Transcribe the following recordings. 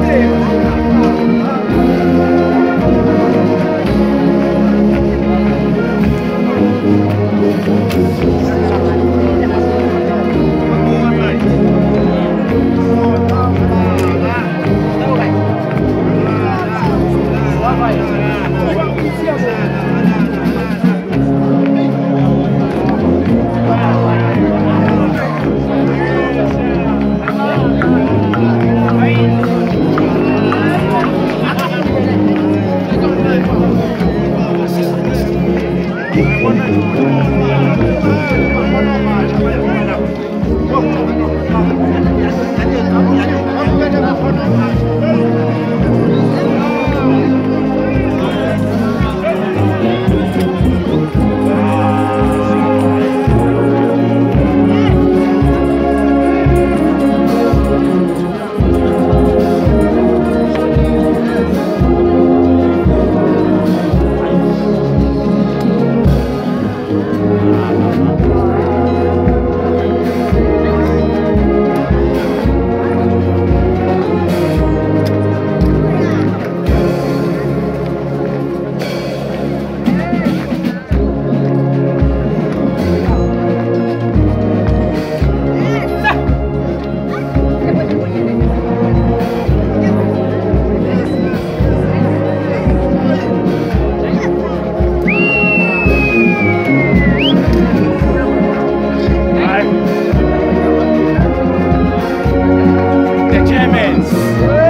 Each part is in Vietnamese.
对 friends.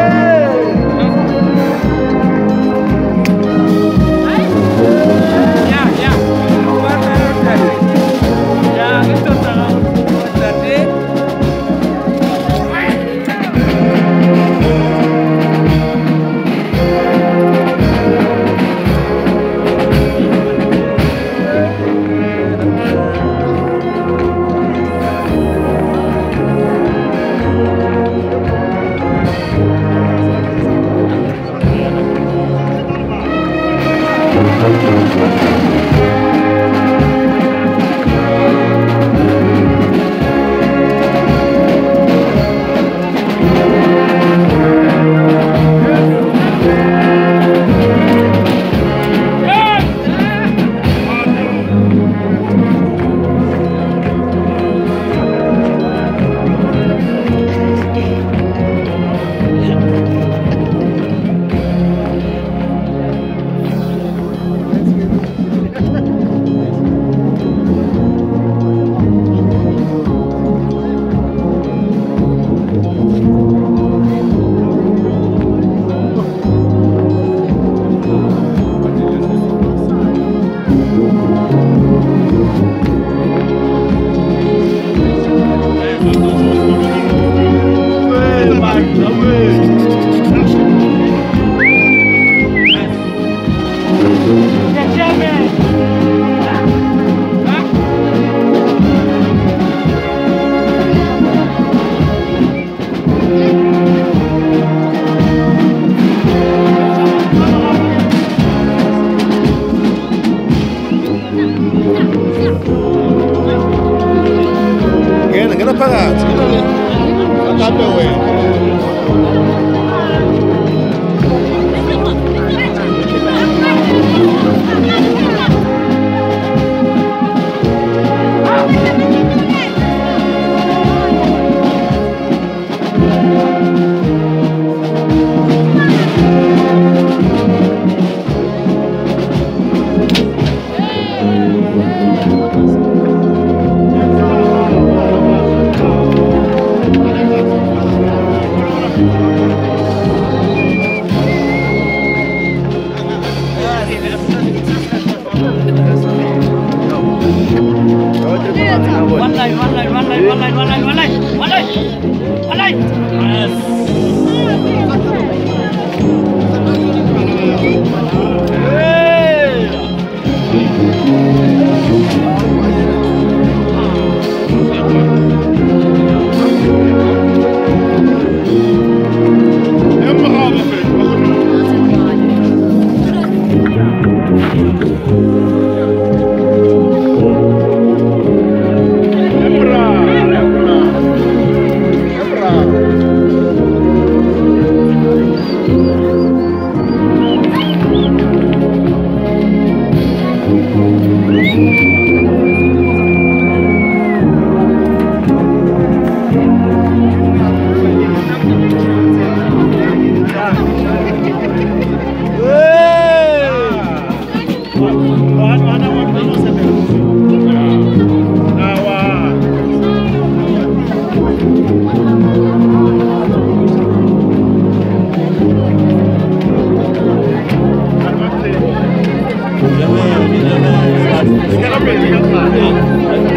qué nos pagas? Sácate, güey. One leg, one leg, one leg, one leg, one leg, one leg, one leg, one leg. Yes. Hey. Quero ver,